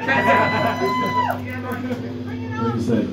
What do you say?